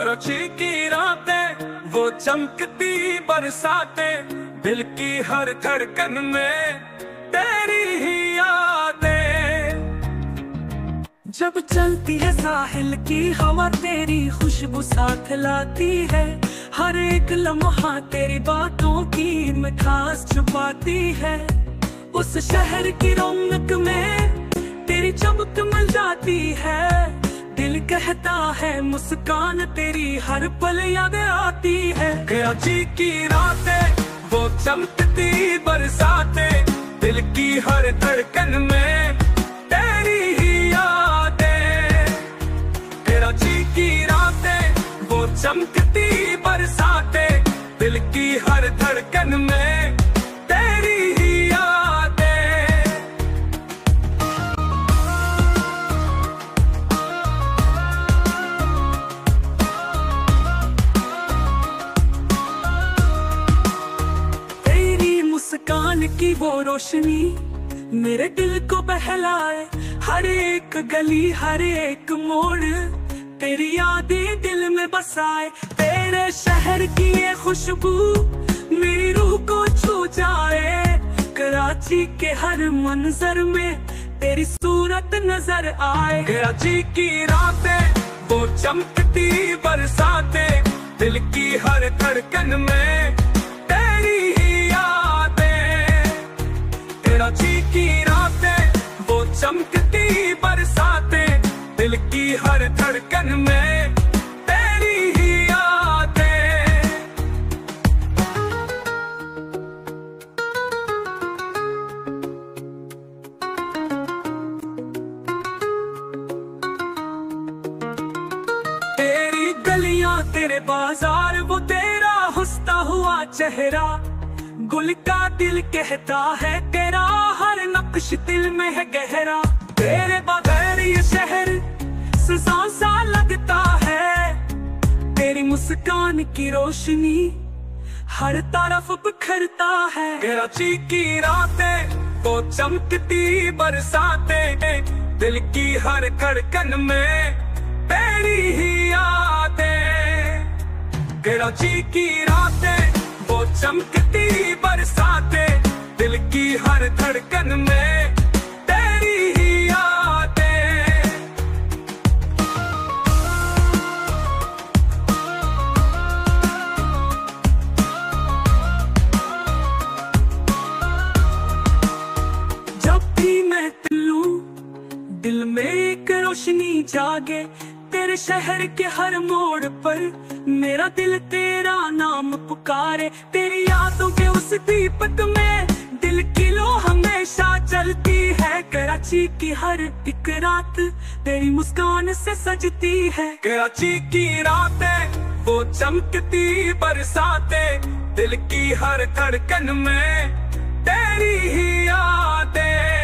कराची की रातें, वो चमकती बरसाते, दिल की हर धड़कन में तेरी ही यादें। जब चलती है साहिल की हवा, तेरी खुशबू साथ लाती है। हर एक लम्हा तेरी बातों की मिठास छुपाती है। उस शहर की रौनक में तेरी चमक मिल जाती है। दिल कहता है, मुस्कान तेरी हर पल याद आती है। कराची की रातें, वो चमकती बरसाते, दिल की हर धड़कन में तेरी ही यादें। कराची की रातें, वो चमकती बरसाते, दिल की हर धड़कन में मुस्कान की वो रोशनी मेरे दिल को बहलाए। हर एक गली, हर एक मोड़ तेरी यादें दिल में बसाए। तेरे शहर की ये खुशबू मेरी रूह को छू जाए। कराची के हर मंजर में तेरी सूरत नज़र आए। कराची की रातें वो चमकती बरसाते। दिल की हर धड़कन में दिल की हर धड़कन में तेरी ही यादें। तेरी गलियाँ, तेरे बाज़ार, वो तेरा हंसता हुआ चेहरा। गुल का दिल कहता है, तेरा हर नक्श दिल में है गहरा। तेरे बगैर ये शहर सजा सा लगता है। तेरी मुस्कान की रोशनी हर तरफ़ बिखरता है। कराची की रातें वो चमकती बरसाते दिल की हर धड़कन में तेरी ही यादें। कराची की रातें वो चमकती बरसाते। दिल की हर धड़कन में रोशनी जागे तेरे शहर के हर मोड़ पर। मेरा दिल तेरा नाम पुकारे, तेरी यादों के उस दीपक में। दिल की लो हमेशा चलती है, कराची की हर एक रात तेरी मुस्कान से सजती है। कराची की रातें वो चमकती, बरसाते दिल की हर धड़कन में। तेरी ही यादें।